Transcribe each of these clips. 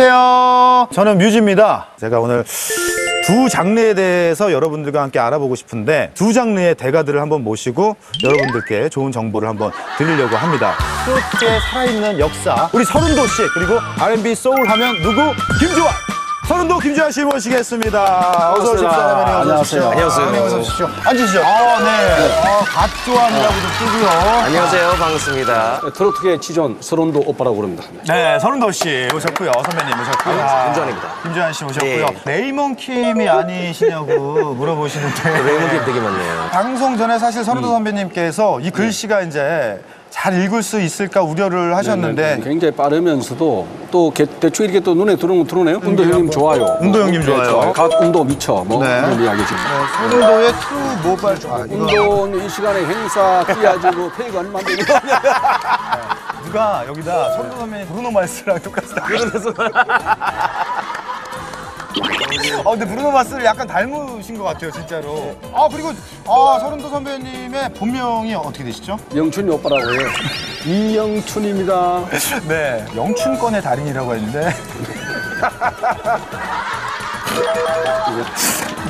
안녕하세요. 저는 뮤지입니다. 제가 오늘 두 장르에 대해서 여러분들과 함께 알아보고 싶은데 두 장르의 대가들을 한번 모시고 여러분들께 좋은 정보를 한번 드리려고 합니다. 트로트의 살아있는 역사, 우리 서른도 씨 그리고 R&B 소울 하면 누구? 김주환. 서른도 김주환 씨 모시겠습니다. 어서 오십시오. 안녕하세요. 선배님 어서 오십시오. 앉으시죠. 아, 네. 아, 갓조환이라고도 뜨고요. 안녕하세요. 반갑습니다. 트로트계 지존 서른도 오빠라고 부릅니다. 네, 서른도 씨 모셨고요. 선배님 모셨고요. 아, 김주환입니다. 김주환 씨 모셨고요. 네. 레이먼 킴이 아니시냐고 물어보시는데. 레이먼 되게 많네요. 방송 전에 사실 선우도 선배님께서 이 글씨가 이제 잘 읽을 수 있을까 우려를 하셨는데 굉장히 빠르면서도 또 개- 대충 이렇게 또 눈에 들어오면 들어오네요. 운도 형님 좋아요. 운도 형님 좋아요. 갓 운도 미쳐. 뭐 네. 그런 이야기죠. 서른도의 트루 모바일 좋아. 이거 운동 이 시간에 행사 끼야지고 페이가 얼마 안 되고 누가 여기다 선우도 선배님 브루노 마스랑 똑같다. 아 근데 브루노 마스를 약간 닮으신 것 같아요 진짜로. 아 그리고 아 서른도 선배님의 본명이 어떻게 되시죠? 영춘이 오빠라고 해요. 이영춘입니다. 네, 영춘권의 달인이라고 했는데.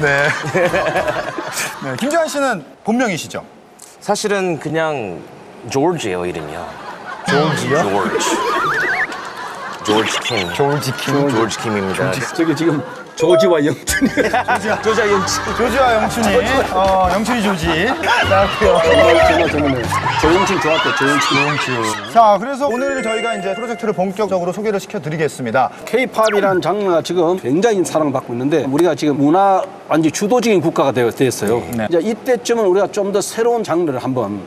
네. 네. 김주환 씨는 본명이시죠? 사실은 그냥 조지예요 이름이요. 조지요? 조지. 조지 킴. 조지 킴. 조지 킴입니다. 저기 지금 조지와 영춘이. 조지아 영치. 조지와 영춘이. 어, 영춘이 조지. 나왔고요. 정말 재밌네요. 조영춘 좋았대. 조영춘. 자, 그래서 오늘 저희가 이제 프로젝트를 본격적으로 소개를 시켜드리겠습니다. K-팝이라는 장르가 지금 굉장히 사랑받고 있는데 우리가 지금 문화 완전 주도적인 국가가 되어 됐어요. 네. 이제 이때쯤은 우리가 좀 더 새로운 장르를 한번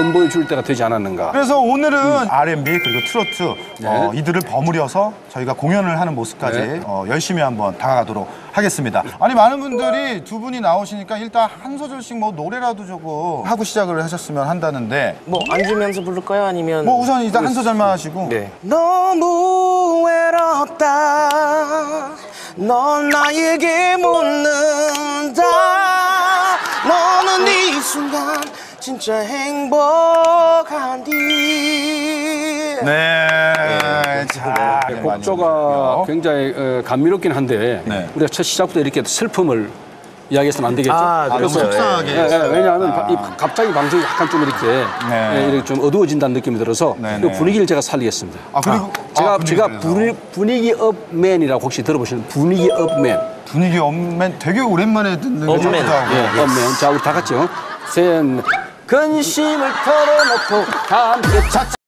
선보여 줄 때가 되지 않았는가. 그래서 오늘은 R&B 그리고 트로트 어, 이들을 버무려서 저희가 공연을 하는 모습까지 네. 어, 열심히 한번 다가가도록 하겠습니다. 아니 많은 분들이 두 분이 나오시니까 일단 한 소절씩 뭐 노래라도 조금 하고 시작을 하셨으면 한다는데 뭐 앉으면서 부를까요? 아니면 뭐 우선 일단 한 소절만 하시고 네. 너무 외롭다. 넌 나에게 묻는 진짜 행복한디. 네. 자, 네, 곡조가. 굉장히 어, 감미롭긴 한데 네. 우리가 첫 시작부터 이렇게 슬픔을 이야기해서는 안 되겠죠. 아, 너무 그렇죠. 속상하게. 예, 예, 왜냐하면 바- 이 갑자기 방송이 약간 좀 이렇게, 네. 예, 이렇게 좀 어두워진다는 느낌이 들어서 네, 그 네. 분위기를 제가 살리겠습니다. 아 그리고 제가 아, 제가. 분위, 분위기 업맨이라고 혹시 들어보시는 분위기 업맨. 분위기 없면 되게 오랜만에 듣는 것 업맨. 예, 업맨. 자 우리 다 같이요. 셋. 근심을 털어놓고 함께 자